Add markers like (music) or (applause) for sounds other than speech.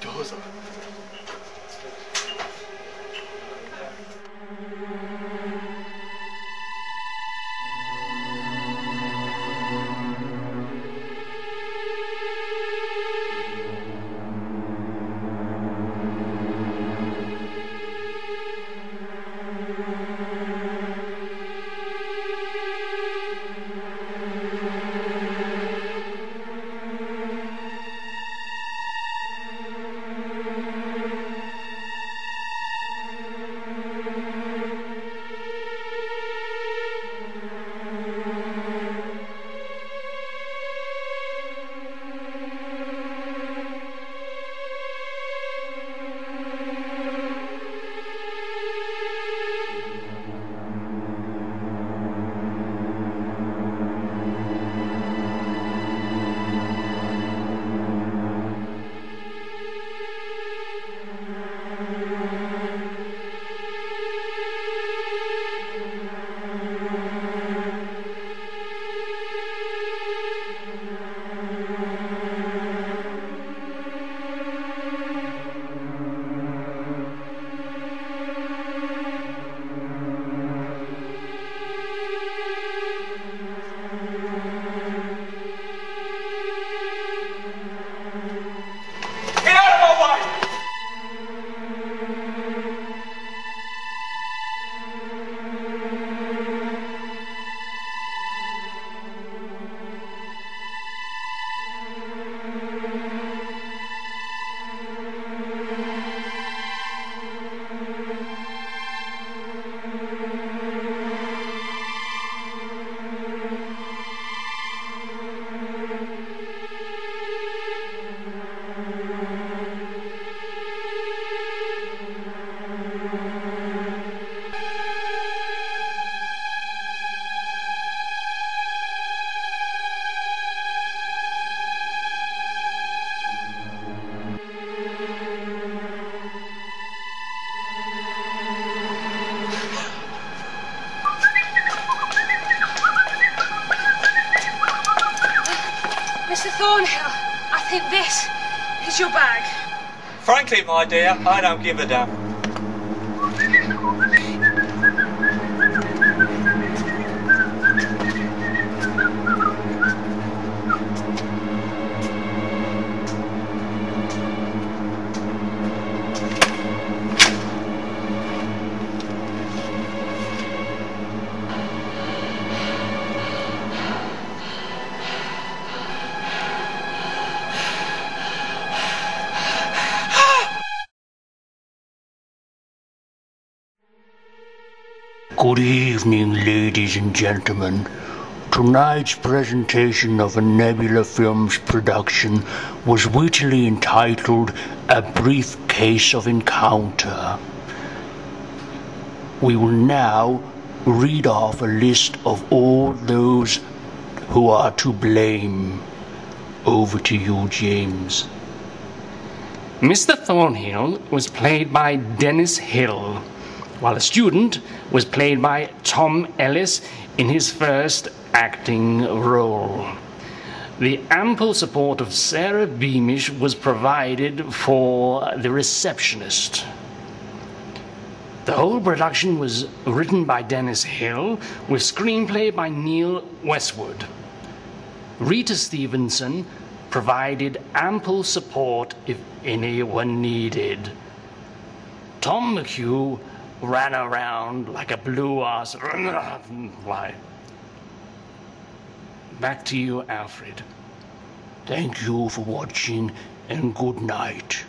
どうぞ。Mr. Thornhill, I think this is your bag. Frankly, my dear, I don't give a damn. Good evening, ladies and gentlemen. Tonight's presentation of a Nebula Films production was wittily entitled A Brief Case of Encounter. We will now read off a list of all those who are to blame. Over to you, James. Mr. Thornhill was played by Dennis Hill, while a student was played by Tom Ellis in his first acting role. The ample support of Sarah Beamish was provided for the receptionist. The whole production was written by Dennis Hill with screenplay by Neil Westwood. Rita Stevenson provided ample support if anyone needed. Tom McHugh ran around like a blue ass. (laughs) Why? Back to you, Alfred. Thank you for watching and good night.